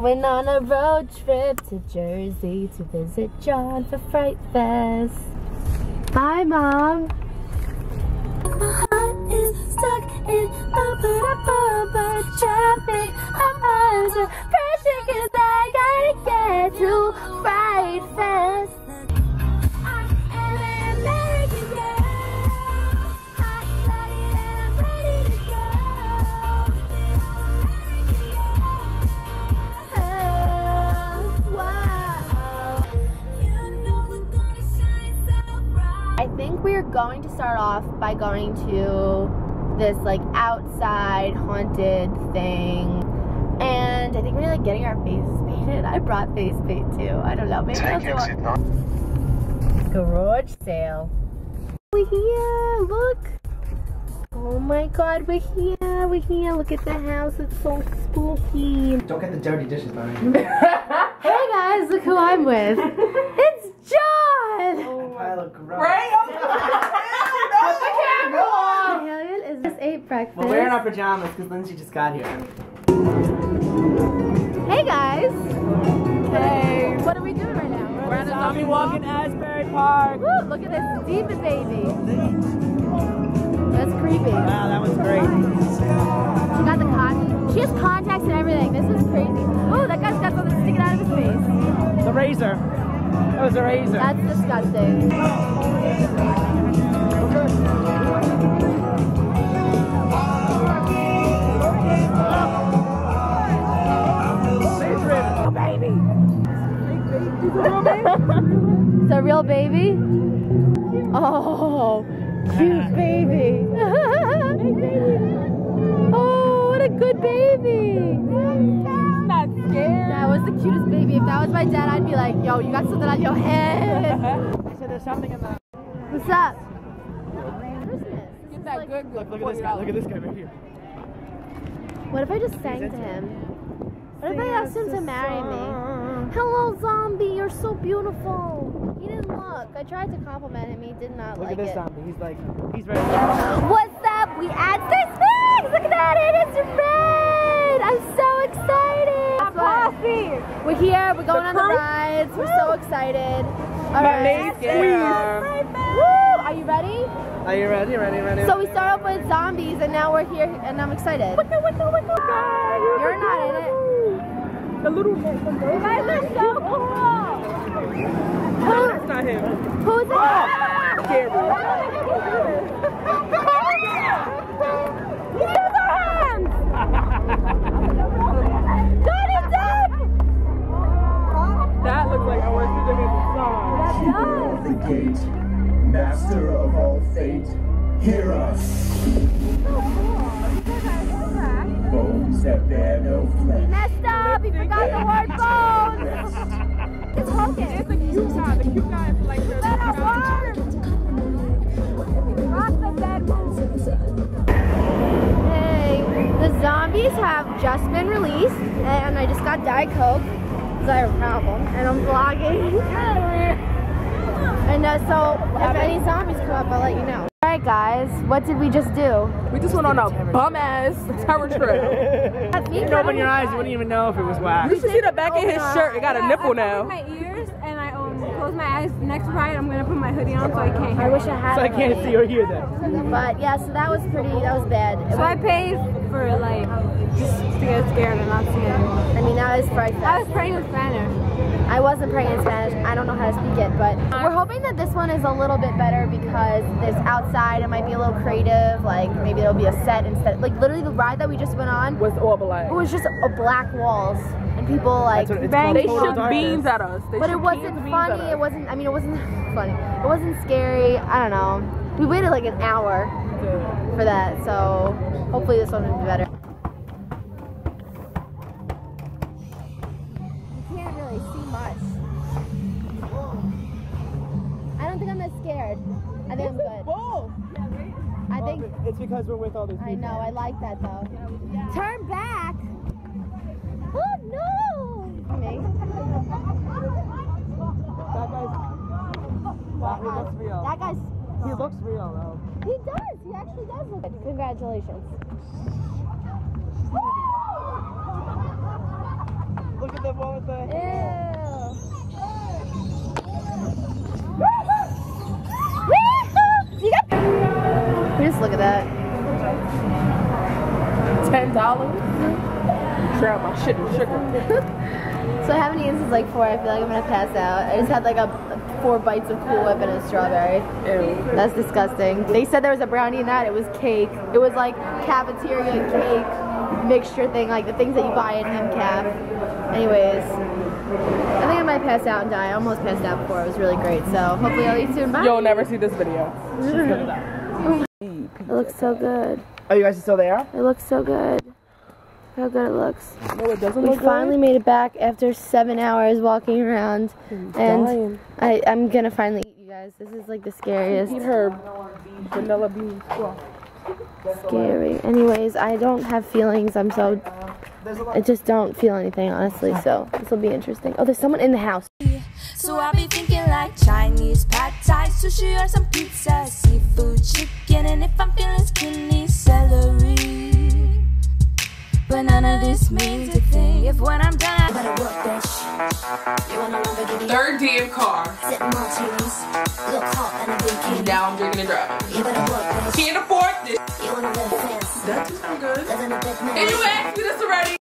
Going on a road trip to Jersey to visit John for Fright Fest. Bye, Mom. My heart is stuck in a traffic. I'm under pressure cause I gotta get to Fright Fest. Going to start off by going to this like outside haunted thing. And I think we're like getting our faces painted. I brought face paint too. I don't know. Maybe that's what. Garage sale. We're here. Look. Oh my god, we're here. We're here. Look at the house. It's so spooky. Don't get the dirty dishes, Barney. Hey guys, look who I'm with. It's John. I look gross. Alien is just ate breakfast. We're wearing our pajamas because Lyndsay just got here. Hey guys. Hey. What are we doing right now? We're at a zombie walk in Asbury Park. Woo, look at this demon baby. That's creepy. Wow, that was great. She got the con. She has contacts and everything. This is crazy. Oh, that guy's got something sticking out of his face. The razor. That was a razor. That's disgusting. It's a real baby? Oh, cute baby. oh, what a good baby. not scared. That was the cutest baby. If that was my dad, I'd be like, yo, you got something on your head. I said there's something in the. What's up? Get that good, Look, look at this guy. Look at this guy right here. What if I just sang to him? What if I asked him to marry me? Hello, zombie. You're so beautiful. He didn't look. I tried to compliment him. He did not Look like at this it. zombie. He's like, he's ready. What's up? We add six things. Look at that. It is red. I'm so excited. Posse. We're here. We're going on the crew- rides. We're so excited. All right. Yeah. Woo! Are you ready? Are you ready? Ready? Ready? So we start off with zombies, and now we're here, and I'm excited. What no, what no, what no guy? You're not in it. The little You guys are so cool. That's not him. Who's it? Use our hands. Johnny Depp. That looks like I was using his song. Keeper of the gate, master of all fate, hear us. Oh, Bones that bear no flesh. Messed up. He the word bones. It's Hogan. It's the cute guy. The cute guy is like the. Rock the dead Hey, the zombies have just been released, and I just got Diet Coke because I have a problem, and I'm vlogging. and uh, so, if any zombies come up, I'll let you know. All right, guys, what did we just do? We just went on a bum ass terror trip. That's me You open your eyes, you wouldn't even know if it was wax. You should see the back of his shirt. It got a nipple now. my ears and I close my eyes. Next ride, I'm gonna put my hoodie on so I can't hear. I wish I had. So I can't see or hear them. But yeah, so that was pretty. That was bad. It So I paid for like just to get scared and not see it. I mean, that was Fright I was praying in Spanish. I wasn't praying in Spanish. I don't know how to speak it, but we're hoping that this one is a little bit better because it's outside. It might be a little creative. Like maybe it'll be a set instead. Like literally, the ride that we just went on, Was all black. it was just a black walls and people like. That's what it's Bang, called they total shoot darkness. beans at us. They But it wasn't cans of beans at funny. It wasn't. I mean, it wasn't funny. It wasn't scary. I don't know. We waited like an hour for that, so hopefully this one will be better. You can't really see much. I don't think I'm that scared. I think I'm good. Whoa! I think. It's because we're with all these people. I know. I like that though. Turn back. Oh no! Me. That guy's. Wow, he looks real. That guy's. He looks real though. He does. He actually does look good. Congratulations. Look at the one with the. Just look at that. Ten dollars. Drown my shit in sugar. So I haven't eaten since like four. I feel like I'm gonna pass out. I just had like a four bites of Cool Whip and a strawberry. Ew. That's disgusting. They said there was a brownie in that. It was cake. It was like cafeteria cake mixture thing, like the things that you buy in MCAP. Anyways, I think I might pass out and die. I almost passed out before. It was really great. So hopefully I'll eat soon. Bye. You'll never see this video. It looks so good. Oh, you guys are still there? It looks so good. How good it looks. No, it doesn't We look finally made it back after seven hours walking around, and dying. I, I'm gonna finally eat you guys. This is like the scariest. Eat her vanilla bean. Scary. Anyways, I don't have feelings. I'm so. I just don't feel anything, honestly. So this will be interesting. Oh, there's someone in the house. So I'll be thinking like Chinese pad thai, sushi or some pizza, seafood, chicken, and if I'm feeling skinny, celery. But none of this means a thing. If when I'm done, I better work, bitch. You want a Lamborghini? Third day of car. Sip martinis, look hot and a bikini. Now I'm drinking and driving. You better work, bitch. Can't afford this. You wanna live fancy? That just sound good. In a big And you asked me this already.